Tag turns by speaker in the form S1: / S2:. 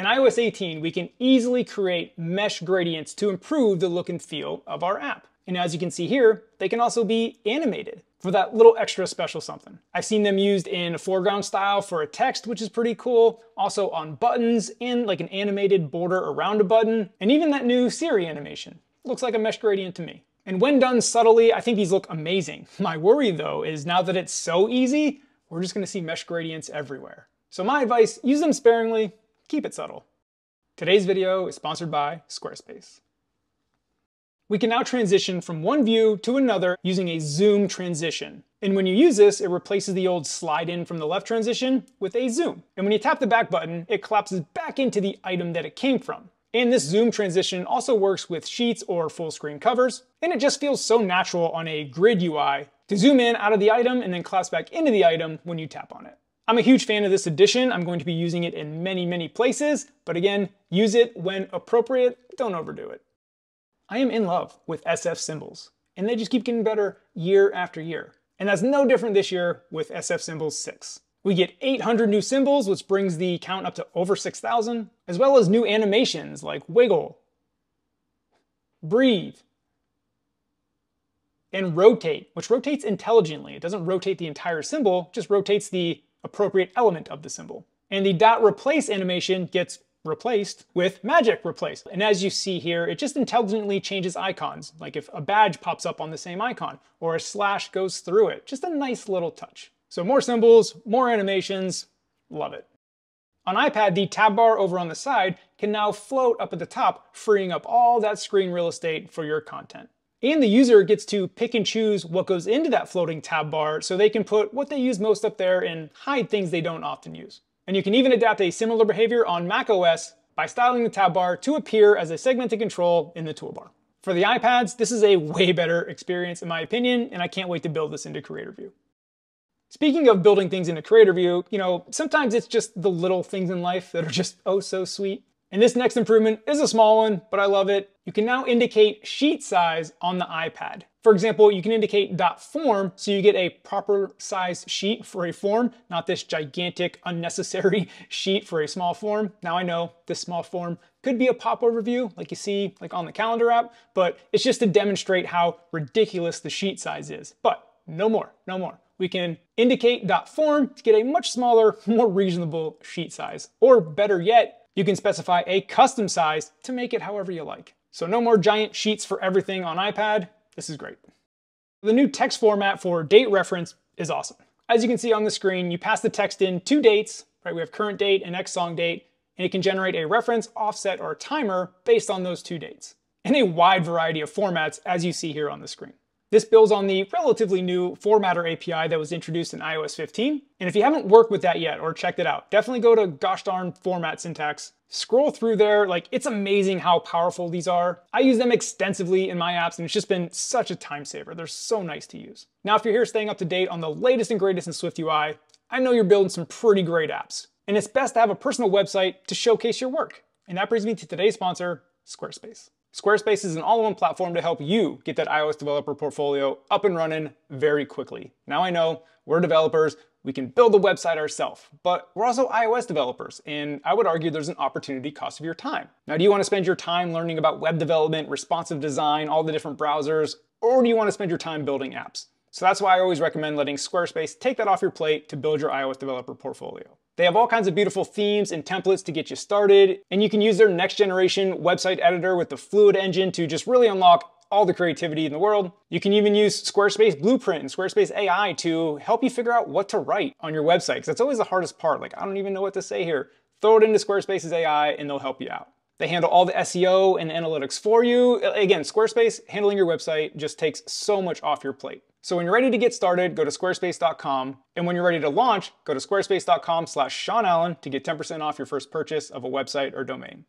S1: In iOS 18, we can easily create mesh gradients to improve the look and feel of our app. And as you can see here, they can also be animated for that little extra special something. I've seen them used in a foreground style for a text, which is pretty cool. Also on buttons and like an animated border around a button, and even that new Siri animation. Looks like a mesh gradient to me. And when done subtly, I think these look amazing. My worry though is now that it's so easy, we're just gonna see mesh gradients everywhere. So my advice, use them sparingly, keep it subtle. Today's video is sponsored by Squarespace. We can now transition from one view to another using a zoom transition. And when you use this, it replaces the old slide in from the left transition with a zoom. And when you tap the back button, it collapses back into the item that it came from. And this zoom transition also works with sheets or full screen covers, and it just feels so natural on a grid UI to zoom in out of the item and then collapse back into the item when you tap on it. I'm a huge fan of this edition. I'm going to be using it in many, many places, but again, use it when appropriate, don't overdo it. I am in love with SF symbols, and they just keep getting better year after year. And that's no different this year with SF Symbols 6. We get 800 new symbols, which brings the count up to over 6,000, as well as new animations like wiggle, breathe, and rotate, which rotates intelligently. It doesn't rotate the entire symbol, just rotates the appropriate element of the symbol. And the dot replace animation gets replaced with magic replace. And as you see here, it just intelligently changes icons, like if a badge pops up on the same icon or a slash goes through it. Just a nice little touch. So more symbols, more animations, love it. On iPad, the tab bar over on the side can now float up at the top, freeing up all that screen real estate for your content. And the user gets to pick and choose what goes into that floating tab bar so they can put what they use most up there and hide things they don't often use. And you can even adapt a similar behavior on macOS by styling the tab bar to appear as a segmented control in the toolbar. For the iPads, this is a way better experience in my opinion, and I can't wait to build this into Creator View. Speaking of building things into Creator View, you know, sometimes it's just the little things in life that are just oh so sweet. And this next improvement is a small one, but I love it. You can now indicate sheet size on the iPad. For example, you can indicate .form so you get a proper size sheet for a form, not this gigantic unnecessary sheet for a small form. Now I know this small form could be a popover view like you see like on the calendar app, but it's just to demonstrate how ridiculous the sheet size is. But no more, no more. We can indicate .form to get a much smaller, more reasonable sheet size. Or better yet, you can specify a custom size to make it however you like. So no more giant sheets for everything on iPad. This is great. The new text format for date reference is awesome. As you can see on the screen, you pass the text in two dates, right? We have current date and next song date, and it can generate a reference, offset, or timer based on those two dates in a wide variety of formats as you see here on the screen. This builds on the relatively new Formatter API that was introduced in iOS 15. And if you haven't worked with that yet or checked it out, definitely go to gosh darn format syntax. Scroll through there, like it's amazing how powerful these are. I use them extensively in my apps and it's just been such a time saver. They're so nice to use. Now, if you're here staying up to date on the latest and greatest in Swift UI, I know you're building some pretty great apps. And it's best to have a personal website to showcase your work. And that brings me to today's sponsor, Squarespace. Squarespace is an all-in-one platform to help you get that iOS developer portfolio up and running very quickly. Now I know we're developers, we can build a website ourselves, but we're also iOS developers, and I would argue there's an opportunity cost of your time. Now, do you want to spend your time learning about web development, responsive design, all the different browsers, or do you want to spend your time building apps? So that's why I always recommend letting Squarespace take that off your plate to build your iOS developer portfolio. They have all kinds of beautiful themes and templates to get you started, and you can use their next generation website editor with the Fluid engine to just really unlock all the creativity in the world. You can even use Squarespace Blueprint and Squarespace AI to help you figure out what to write on your website, because that's always the hardest part. Like, I don't even know what to say here. Throw it into Squarespace's AI and they'll help you out. They handle all the SEO and analytics for you. Again, Squarespace handling your website just takes so much off your plate. So when you're ready to get started, go to squarespace.com. And when you're ready to launch, go to squarespace.com slash Sean Allen to get 10% off your first purchase of a website or domain.